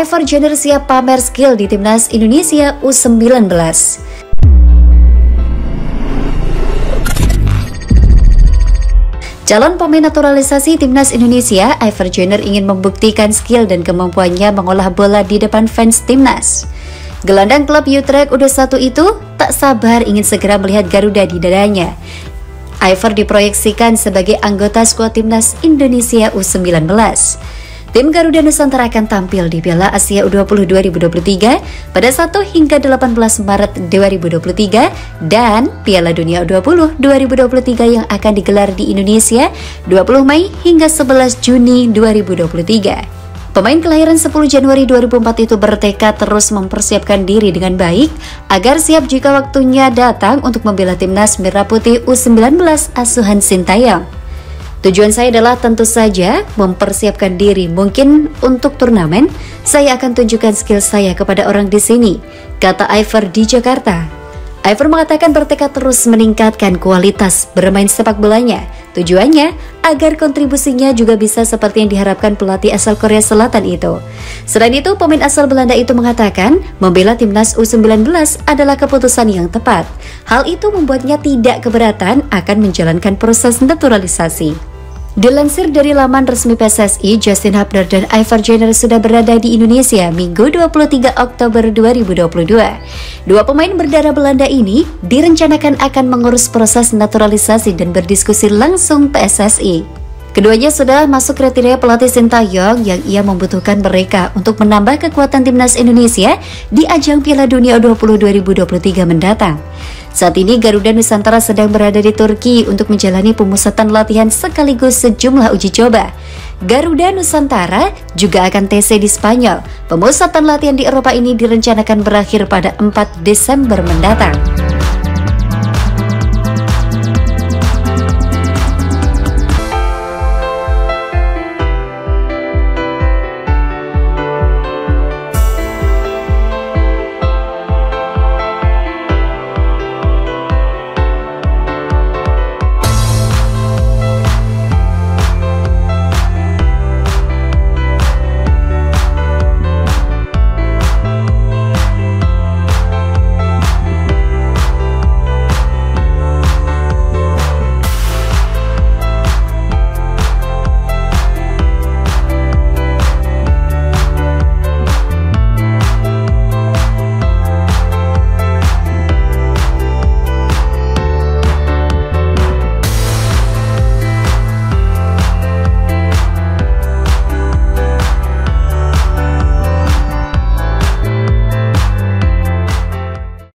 Ivar Jenner siap pamer skill di timnas Indonesia U19. Calon pemain naturalisasi timnas Indonesia, Ivar Jenner ingin membuktikan skill dan kemampuannya mengolah bola di depan fans timnas. Gelandang klub Utrecht U21 itu tak sabar ingin segera melihat Garuda di dadanya. Ivar diproyeksikan sebagai anggota skuad timnas Indonesia U19. Tim Garuda Nusantara akan tampil di Piala Asia U20 2023 pada 1 hingga 18 Maret 2023 dan Piala Dunia U20 2023 yang akan digelar di Indonesia 20 Mei hingga 11 Juni 2023. Pemain kelahiran 10 Januari 2004 itu bertekad terus mempersiapkan diri dengan baik agar siap jika waktunya datang untuk membela timnas Merah Putih U19 asuhan Sintayong. Tujuan saya adalah tentu saja mempersiapkan diri. Mungkin untuk turnamen, saya akan tunjukkan skill saya kepada orang di sini, kata Iver di Jakarta. Iver mengatakan bertekad terus meningkatkan kualitas bermain sepak bolanya. Tujuannya agar kontribusinya juga bisa seperti yang diharapkan pelatih asal Korea Selatan itu. Selain itu, pemain asal Belanda itu mengatakan membela timnas U19 adalah keputusan yang tepat. Hal itu membuatnya tidak keberatan akan menjalankan proses naturalisasi. Dilansir dari laman resmi PSSI, Justin Hubner dan Ivar Jenner sudah berada di Indonesia Minggu 23 Oktober 2022. Dua pemain berdarah Belanda ini direncanakan akan mengurus proses naturalisasi dan berdiskusi langsung PSSI. Keduanya sudah masuk kriteria pelatih Sintayong yang ia membutuhkan mereka untuk menambah kekuatan timnas Indonesia di ajang Piala Dunia U20 2023 mendatang. Saat ini Garuda Nusantara sedang berada di Turki untuk menjalani pemusatan latihan sekaligus sejumlah uji coba. Garuda Nusantara juga akan TC di Spanyol. Pemusatan latihan di Eropa ini direncanakan berakhir pada 4 Desember mendatang.